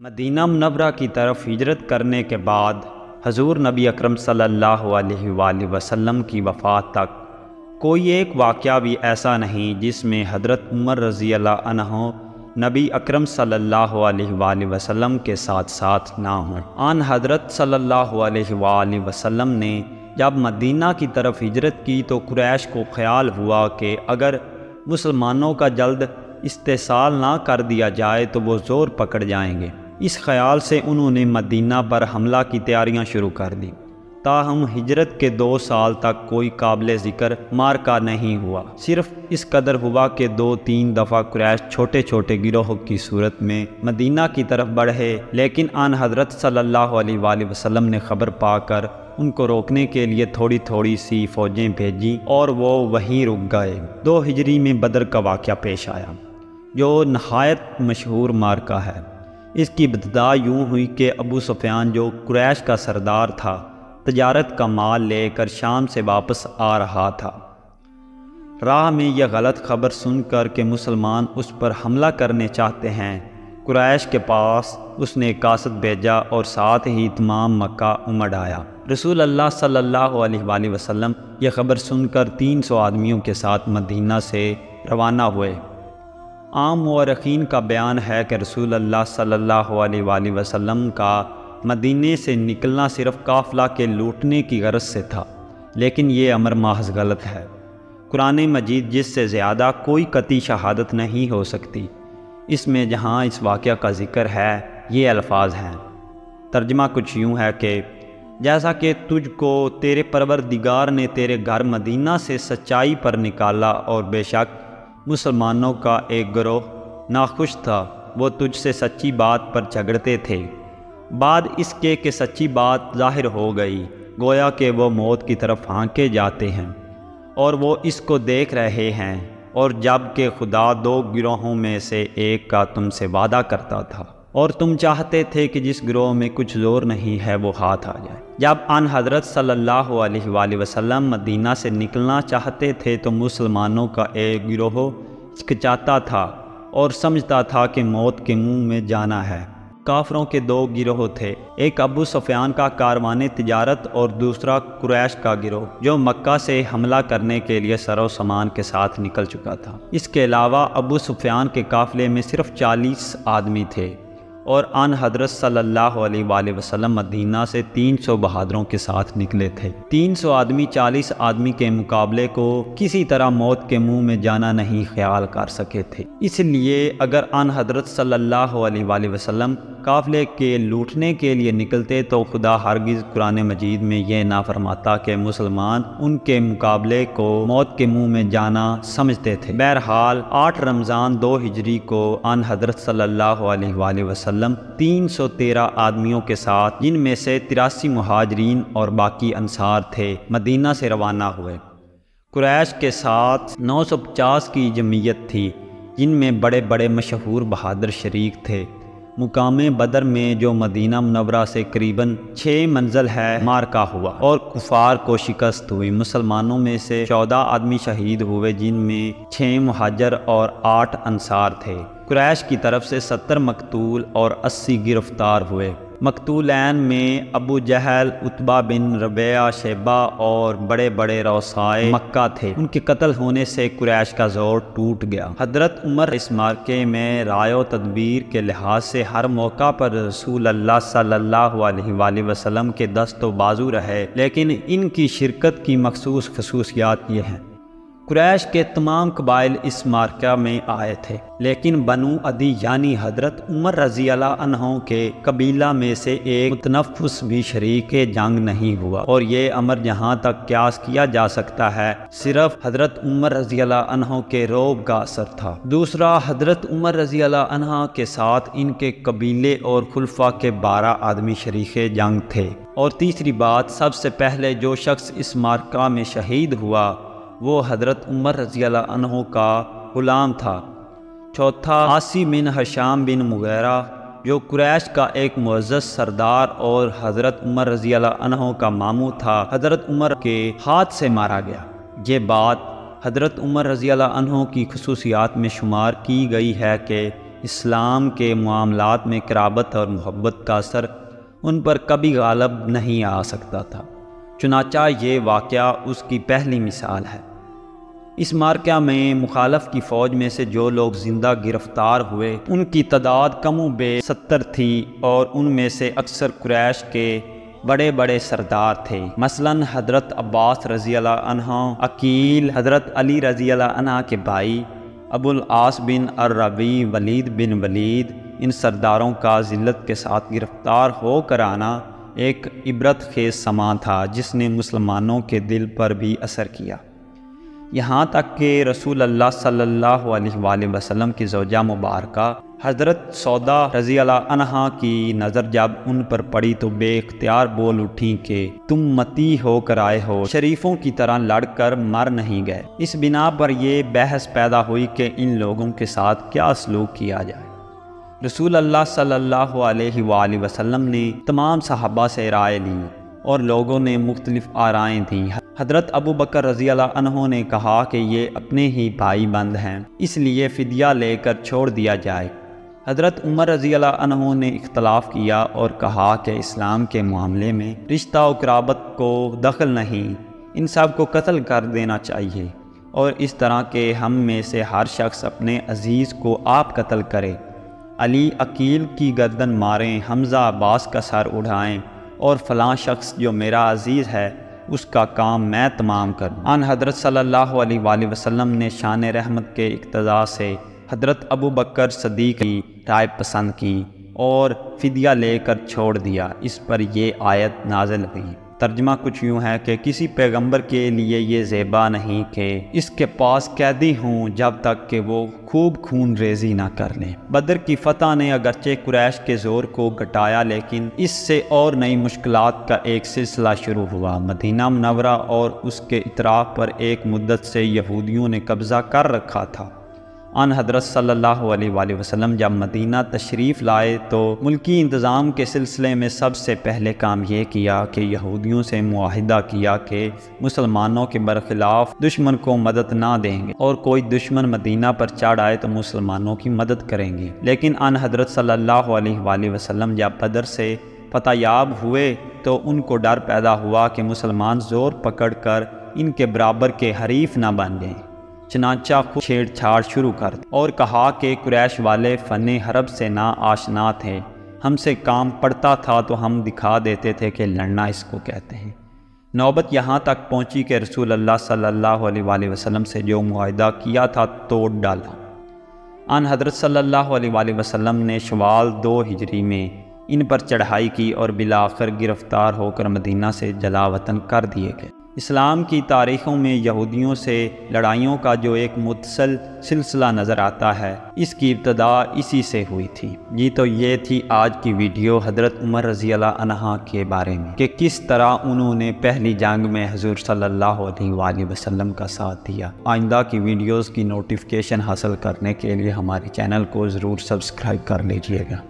Medina मनवरा की तरफ़ हिजरत करने के बाद हजूर नबी अकरम सल्लल्लाहु अलैहि वसल्लम की वफ़ात तक कोई एक वाक़ भी ऐसा नहीं जिसमें हज़रत उमर रज़ी अल्लाह नबी अकरम सल्लल्लाहु अलैहि वसल्लम के साथ साथ ना हों। आन हज़रत सल्लल्लाहु अलैहि वसल्लम ने जब मदीना की तरफ़ हिजरत की तो क्रैश को ख्याल हुआ कि अगर मुसलमानों का जल्द इस्तेसाल ना कर दिया जाए तो वो ज़ोर पकड़ जाएँगे। इस ख्याल से उन्होंने मदीना पर हमला की तैयारियाँ शुरू कर दी। ताहम हिजरत के दो साल तक कोई काबिल ज़िक्र मारका नहीं हुआ। सिर्फ़ इस कदर हुआ कि दो तीन दफ़ा क्रैश छोटे छोटे गिरोह की सूरत में मदीना की तरफ़ बढ़े, लेकिन आन हज़रत सल्लल्लाहु अलैहि वसल्लम ने खबर पाकर उनको रोकने के लिए थोड़ी थोड़ी सी फ़ौजें भेजी और वो वहीं रुक गए। दो हिजरी में बदर का वाक़ पेश आया, जो नहायत मशहूर मार्का है। इसकी इब्तदा यूँ हुई कि अबू सुफियान जो क्रैश का सरदार था, तजारत का माल लेकर शाम से वापस आ रहा था। राह में यह गलत खबर सुनकर के मुसलमान उस पर हमला करने चाहते हैं। क्रैश के पास उसने कासद भेजा और साथ ही तमाम मक्का उमड़ आया। रसूल अल्लाह सल्लल्लाहु अलैहि वसल्लम, यह खबर सुनकर 300 आदमियों के साथ मदीना से रवाना हुए। आम मरखीन का बयान है कि रसूल अल्लाह सल्लल्लाहु अलैहि वसल्लम का मदीने से निकलना सिर्फ़ काफ़िला के लूटने की गरज से था, लेकिन ये अमर महज गलत है। कुरान मजीद जिससे ज़्यादा कोई कती शहादत नहीं हो सकती। इसमें जहाँ इस वाक़ का ज़िक्र है, ये अल्फाज हैं। तर्जमा कुछ यूँ है कि, जैसा कि तुझको तेरे परवर दिगार ने तेरे घर मदीना से सच्चाई पर निकाला और बेशक मुसलमानों का एक ग्रोह नाखुश था। वो तुझसे सच्ची बात पर झगड़ते थे। बाद इसके कि सच्ची बात ज़ाहिर हो गई, गोया कि वो मौत की तरफ़ हाँके जाते हैं और वो इसको देख रहे हैं और जब के खुदा दो गिरोहों में से एक का तुमसे वादा करता था। और तुम चाहते थे कि जिस ग्रोह में कुछ ज़ोर नहीं है, वो हाथ आ जाए। जब अन हज़रत सल्लल्लाहु अलैहि वसल्लम मदीना से निकलना चाहते थे तो मुसलमानों का एक गिरोह हिचकचाता था और समझता था कि मौत के मुँह में जाना है। काफरों के दो गिरोह थे, एक अबू सुफियान का कारवान तजारत और दूसरा कुरैश का गिरोह, जो मक्का से हमला करने के लिए सरो सामान के साथ निकल चुका था। इसके अलावा अबू सुफियान के काफिले में सिर्फ़ चालीस आदमी थे। और अन हज़रत सल्ला अलैहि वसल्लम मदीना से 300 बहादुरों के साथ निकले थे। 300 आदमी 40 आदमी के मुकाबले को किसी तरह मौत के मुँह में जाना नहीं ख्याल कर सके थे। इसलिए अगर अन हज़रत सल्लल्लाहु वसलम काफिले के लूटने के लिए निकलते तो खुदा हरगिज़ कुरान मजीद में यह ना फरमाता कि मुसलमान उनके मुकाबले को मौत के मुँह में जाना समझते थे। बहरहाल, आठ रमज़ान दो हिजरी को अन हज़रत सल्लल्लाहु अलैहि वसल्लम वसल्लम 313 आदमियों के साथ, जिनमें से तिरासी महाजरीन और बाकी अनसार थे, मदीना से रवाना हुए। क्रैश के साथ 950 की जमीयत थी, जिनमें बड़े बड़े मशहूर बहादुर शरीक थे। मुकाम बदर में जो मदीना मनवरा से करीबन छः मंजिल है, मारका हुआ। और कुफार को शिकस्त हुई। मुसलमानों में से चौदह आदमी शहीद हुए, जिनमें छः महाजर और आठ अंसार थे। क्रैश की तरफ़ से सत्तर मकतूल और अस्सी गिरफ़्तार हुए। मकतूलैन में Abu Jahl, Utba bin Rabia Shaiba और बड़े बड़े रौसाए मक्का थे। उनके कत्ल होने से कुरैश का ज़ोर टूट गया। हज़रत उमर इस मार्के में राय तदबीर के लिहाज से हर मौका पर रसूल अल्लाह सल्लल्लाहु अलैहि वसल्लम के दस्त बाजू रहे, लेकिन इनकी शिरकत की मखसूस खसूसियात ये हैं। क्रैश के तमाम कबाइल इस मार्का में आए थे, लेकिन बनु अदी यानी हज़रत उमर रज़ी अनहों के कबीला में से एक मुतनफस भी शरीक जंग नहीं हुआ। और ये अमर जहाँ तक क्यास किया जा सकता है, सिर्फ़ हज़रत उमर रज़ी अनहों के रोब का असर था। दूसरा, हज़रत उमर रज़ी अनहा के साथ इनके कबीले और खुलफा के बारह आदमी शरीक जंग थे। और तीसरी बात, सबसे पहले जो शख्स इस मार्का में शहीद हुआ वो हज़रत उमर अनहों का ग़ुलाम था। चौथा आसी बिन हशाम बिन मुगैरा, जो क्रैश का एक मुज्ज़ सरदार और हज़रत उमर रज़ी का मामू था, हज़रत उमर के हाथ से मारा गया। ये बात हज़रत उमर रज़ी की खसूसियात में शुमार की गई है कि इस्लाम के मामलात में कराबत और मोहब्बत का असर उन पर कभी गालब नहीं आ सकता था। चुनाचा ये वाक़ उसकी पहली मिसाल है। इस मार्का में मुखालफ की फ़ौज में से जो लोग ज़िंदा गिरफ़्तार हुए, उनकी तादाद कम बे सत्तर थी और उनमें से अक्सर क्रैश के बड़े बड़े सरदार थे। मसलन हज़रत अब्बास रज़ी अकील हज़रत अली रज़ी के भाई अबुल आस बिन अर्रबी वलीद बिन वलीद, इन सरदारों का ज़िल्लत के साथ गिरफ़्तार होकर आना एक इबरत खेज समा था, जिसने मुसलमानों के दिल पर भी असर किया। यहाँ तक कि रसूल अल्लाह सल्लल्लाहु अलैहि वसल्लम की जोजा मुबारक, हज़रत सौदा रज़ी अनहा की नज़र जब उन पर पड़ी तो बेख्तियार बोल उठी कि, तुम मती होकर आए हो, शरीफों की तरह लड़कर मर नहीं गए। इस बिना पर यह बहस पैदा हुई कि इन लोगों के साथ क्या सलूक किया जाए? रसूल अल्लाह सल्लल्लाहु अलैहि वसल्लम ने तमाम सहाबा से राय ली और लोगों ने मुख्तलिफ़ आराएँ दी। हज़रत अबू बकर रज़ी अनहों ने कहा कि ये अपने ही भाई बंद हैं, इसलिए फ़िदिया लेकर छोड़ दिया जाए। हज़रत उमर रज़ी अनहों ने इख्तलाफ किया और कहा कि इस्लाम के मामले में रिश्ता उकराबत को दखल नहीं, इन सबको कत्ल कर देना चाहिए और इस तरह के हम में से हर शख्स अपने अज़ीज़ को आप कत्ल करे। अली अकील की गर्दन मारें, हमज़ा अब्बास का सर उठाएँ और फ़लाँ शख्स जो मेरा अज़ीज़ है, उसका काम मैं तमाम करूँ। अन हज़रत सल्लल्लाहु अलैहि वसल्लम ने शान रहमत के इकतदा से हज़रत अबू बकर सदीक की राय पसंद की और फ़िदिया लेकर छोड़ दिया। इस पर यह आयत नाजिल हुई। तर्जमा कुछ यूँ है कि किसी पैगंबर के लिए ये जेबा नहीं कि इसके पास कैदी हूँ जब तक कि वो खूब खून रेजी ना कर लें। बदर की फतह ने अगरचे कुरैश के ज़ोर को घटाया, लेकिन इससे और नई मुश्किल का एक सिलसिला शुरू हुआ। मदीना मनवरा और उसके इतराफ़ पर एक मुद्दत से यहूदियों ने कब्ज़ा कर रखा था। अन हज़रत सल्लल्लाहु अलैहि वसल्लम जब मदीना तशरीफ़ लाए तो मुल्की इंतज़ाम के सिलसिले में सबसे पहले काम ये किया कि यहूदियों से मुआहदा किया कि मुसलमानों के बरखिलाफ़ दुश्मन को मदद ना देंगे और कोई दुश्मन मदीना पर चढ़ आए तो मुसलमानों की मदद करेंगे। लेकिन अन हज़रत अलैहि वसल्लम जब बदर से फतायाब हुए तो उनको डर पैदा हुआ कि मुसलमान ज़ोर पकड़ कर इनके बराबर के हरीफ ना बन जाएँ। चनाचा खुद छेड़छाड़ शुरू कर और कहा कि क्रैश वाले फ़न हरब से ना आशना थे। हमसे काम पड़ता था तो हम दिखा देते थे कि लड़ना इसको कहते हैं। नौबत यहाँ तक पहुँची कि रसूल अल्लाह सल्लल्लाहु अलैहि वसल्लम से जो मुआदा किया था तोड़ डाला। अन हज़रत सल्लल्लाहु अलैहि वसल्लम ने शवाल दो हिजरी में इन पर चढ़ाई की और बिलाखर गिरफ़्तार होकर मदीना से जलावतन कर दिए गए। इस्लाम की तारीख़ों में यहूदियों से लड़ाइयों का जो एक मुतसल सिलसिला नज़र आता है, इसकी इब्तदा इसी से हुई थी। जी तो ये थी आज की वीडियो हज़रत उमर रज़ी अनहा के बारे में, कि किस तरह उन्होंने पहली जंग में हजूर सल्लल्लाहु अलैहि वसल्लम का साथ दिया। आइंदा की वीडियोज़ की नोटिफिकेशन हासिल करने के लिए हमारे चैनल को ज़रूर सब्सक्राइब कर लीजिएगा।